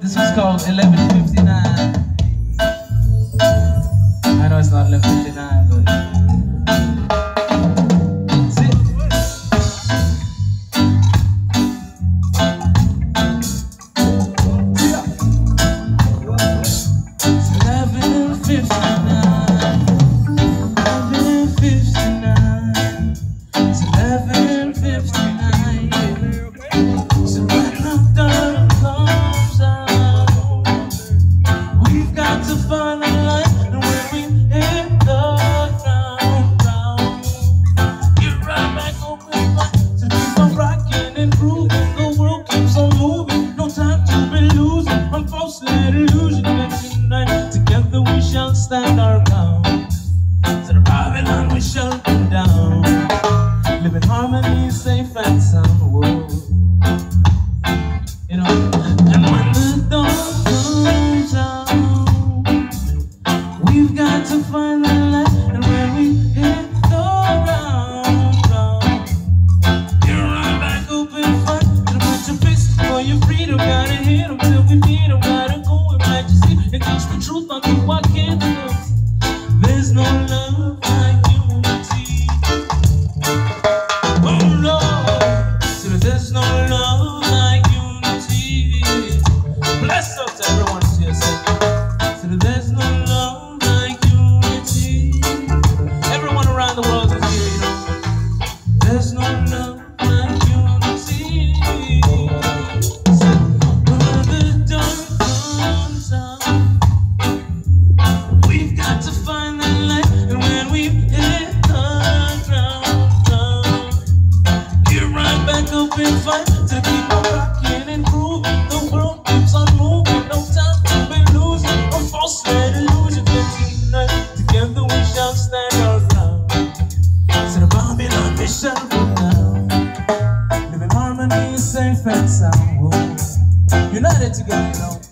This was called 1159. I know it's not 1159, but. love stand now. Living harmony, safe and sound. United together now.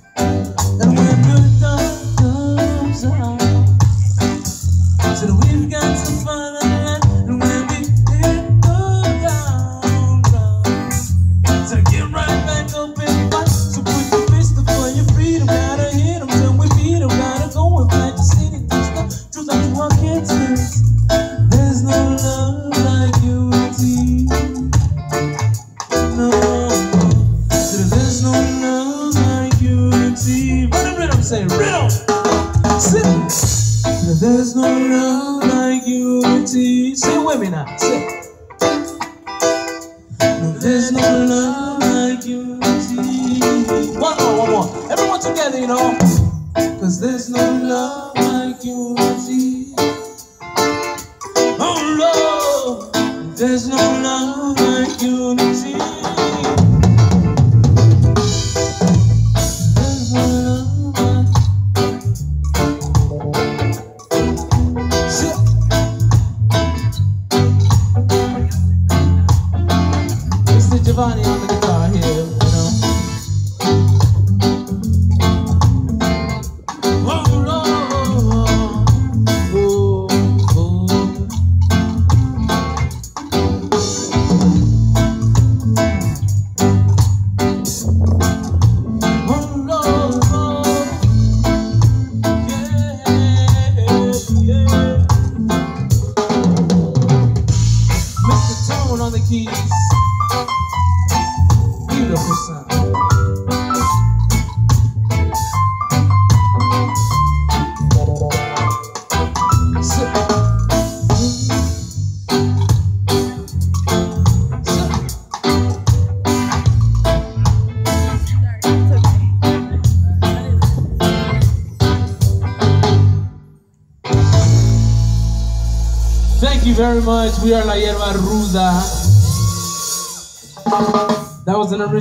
Sit. There's no love like unity. teach. Sing with me now. Sit. There's no love like unity. One more, one more. Everyone together, you know. Cause there's no love like unity. Oh, Lord. There's no love like unity. the keys. Beautiful sound. Thank you very much. We are La Yerba Ruda. That was an original.